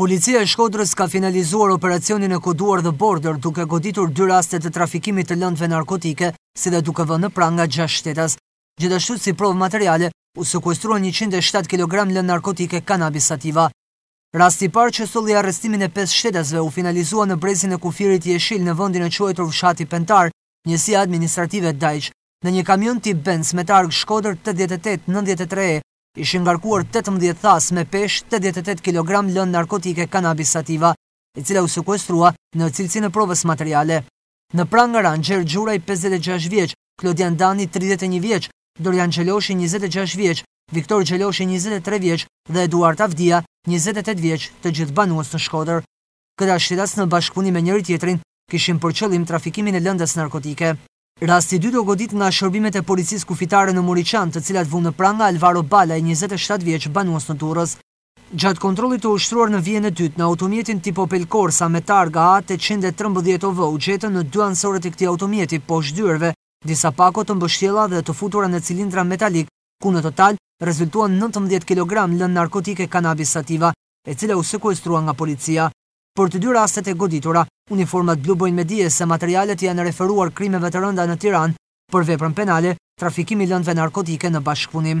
Policia e Shkodrës ka finalizuar operacionin e koduar The Border duke goditur dy raste të trafikimit të lëndëve narkotike si dhe duke vënë në pranga gjashtë shtetas. Gjithashtu si provë materiale u sekuestrua njëqind e shtatë kilogramë lëndë narkotike Cannabis Sativa. Rasti i parë që solli arrestimin e pesë shtetasve u finalizua në brezin e kufirit jeshil në vendin e quajtur fshati Pentar, njësia administrative Dajç, në një kamion tip Benz me targë Shkodër tetëdhjetë e tetë nëntëdhjetë e tre E Ishin ngarkuar tetëmbëdhjetë thasë me peshë tetëdhjetë e tetë kilogramë lëndë narkotike Cannabis Sativa, e cila u sekuestrua në cilësinë e provës materiale. Në pranga ranë Gjergj Gjuraj pesëdhjetë e gjashtë vjeç, Klodian Dani tridhjetë e një vjeç, Dorian Gjeloshi njëzet e gjashtë vjeç, Viktor Gjeloshi njëzet e tre vjeç dhe Eduart Avdia njëzet e tetë vjeç, të gjithë banues në Shkodër. Këta shtetas në bashkëpunim me njëri-tjetrin kishin për qëllim trafikimin e lëndës narkotike. Rasti i dytë u godit nga shërbimet e Policisë Kufitare në Muriqan, të cilat vunë në pranga Alvaro Balaj, njëzet e shtatë vjeç, banues në Durrës. Gjatë kontrollit të ushtruar në vijën e dytë, në automjetin tip Opel Corsa me targa A tetëqind e trembëdhjetë OV u gjetën në dy anësoret e këtij automjeti, poshtë dyerve, disa pako të mbështjella dhe të futura në cilindra metalikë, ku në total rezultuan nëntëmbëdhjetë kilogramë lëndë narkotike Cannabis Sativa, e cila u sekuestrua nga policia. Për të dy rastet e goditura, uniformat blu bëjnë me dije se materialet janë referuar krimeve të rënda në Tiranë për veprën penale Trafikim i lëndëve narkotike në bashkëpunim.